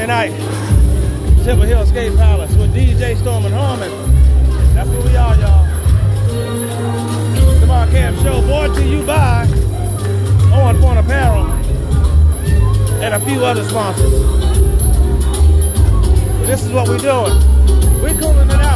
right. Temple Hill Skate Palace with DJ Storm and Harmon. That's where we are, y'all. Marc CAM Show brought to you by On Point Apparel and a few other sponsors. This is what we're doing. We're cooling it out.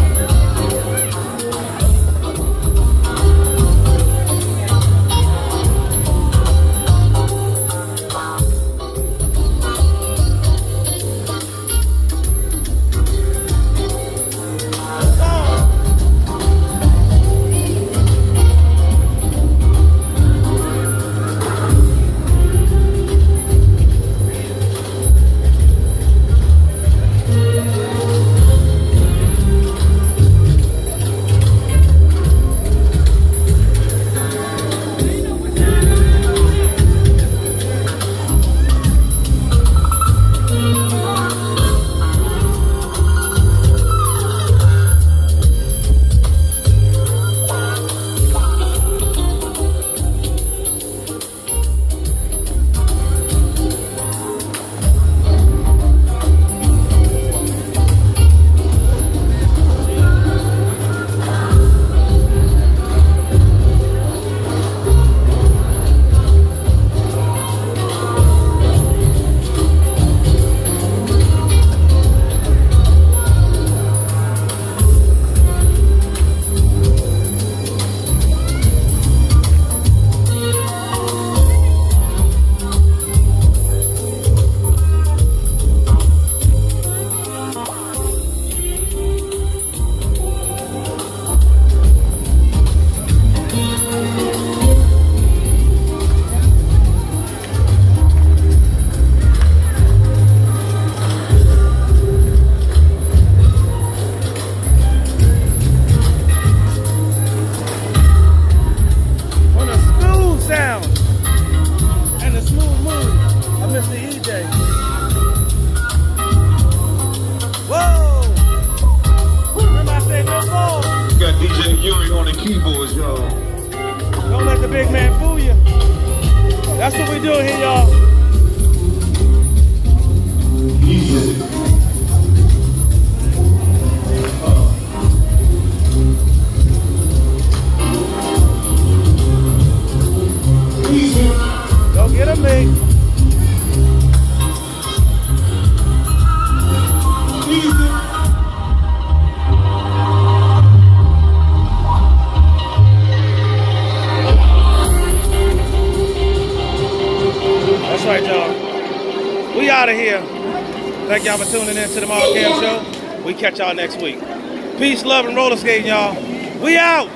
On the keyboards, y'all. Don't let the big man fool you. That's what we do here, y'all. We out of here. Thank y'all for tuning in to the Marc CAM Show. We catch y'all next week. Peace, love, and roller skating, y'all. We out.